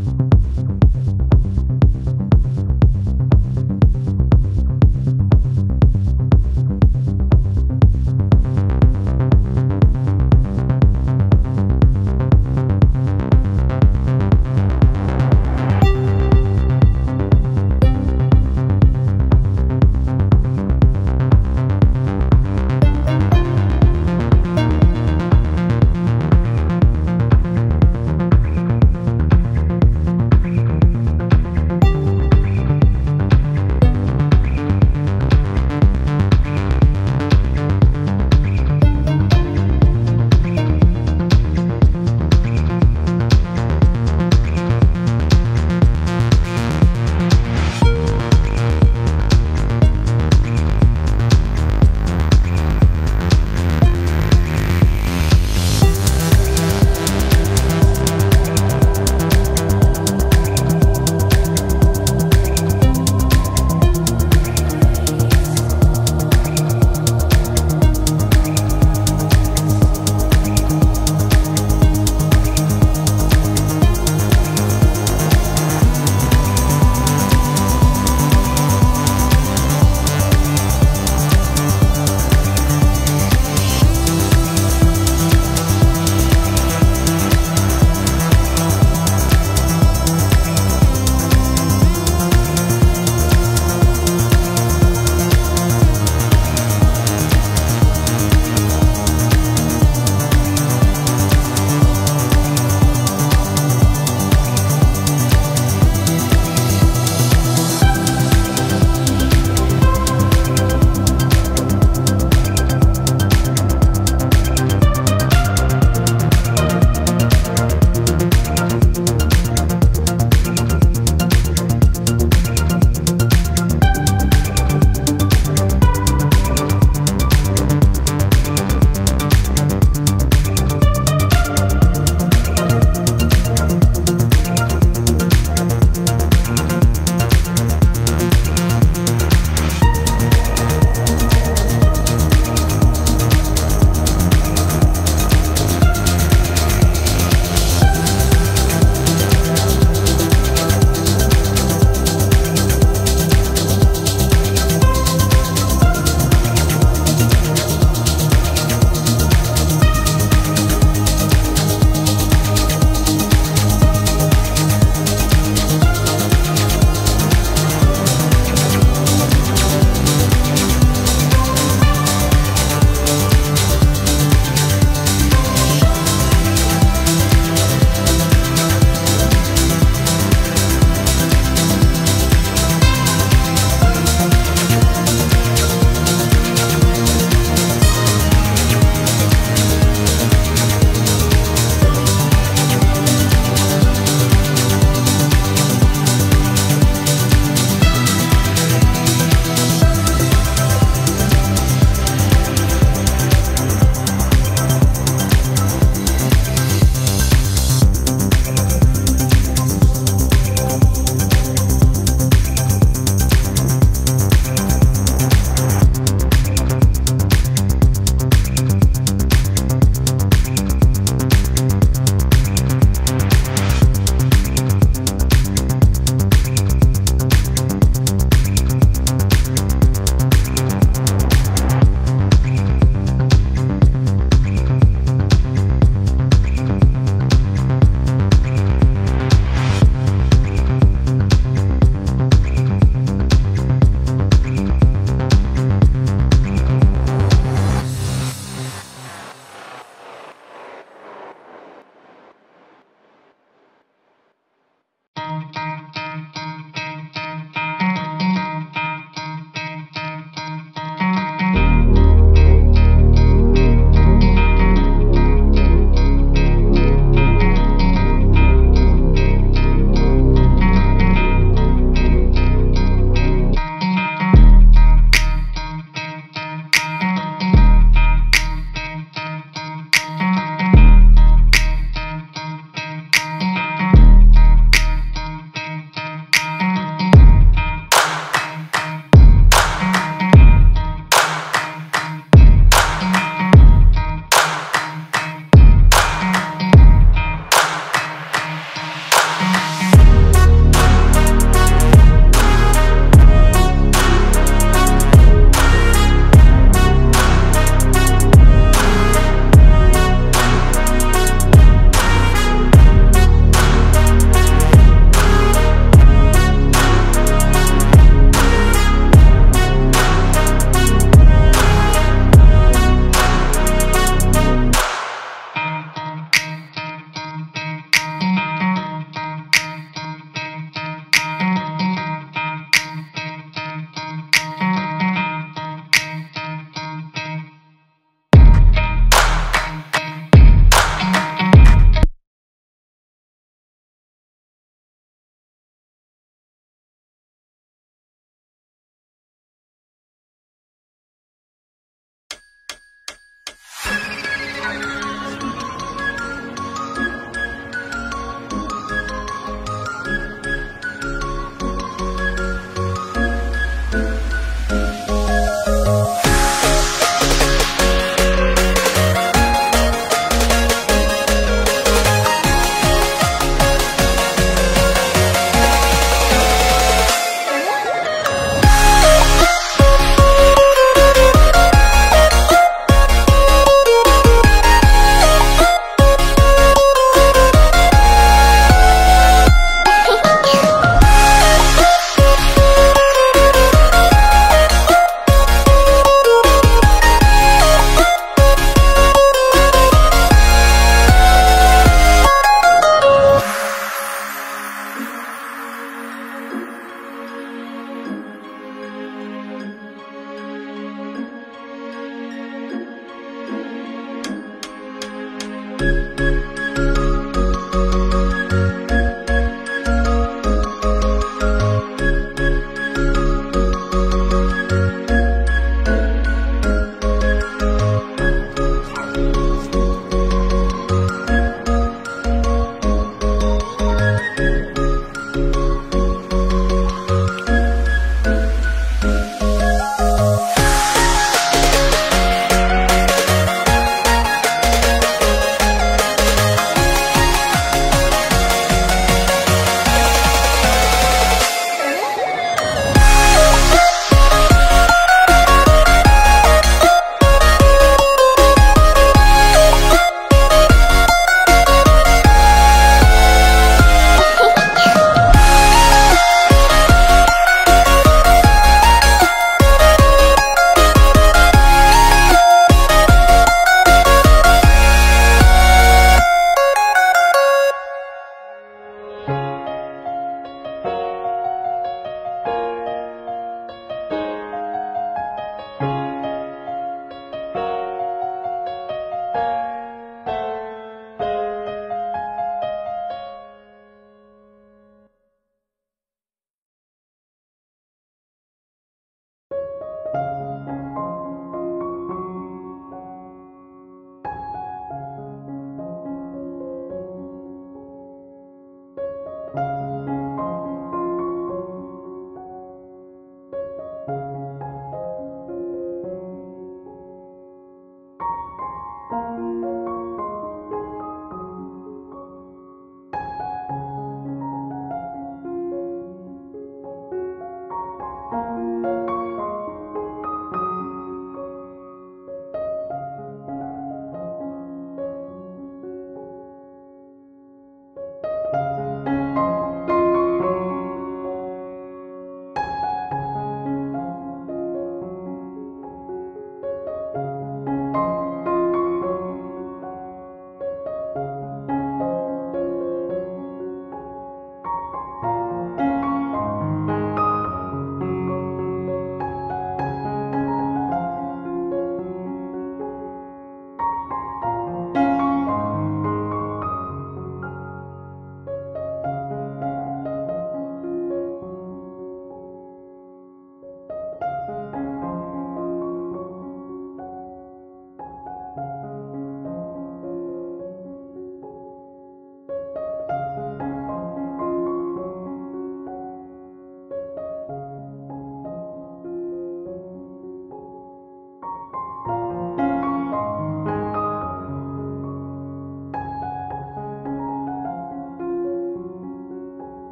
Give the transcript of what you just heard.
Bye.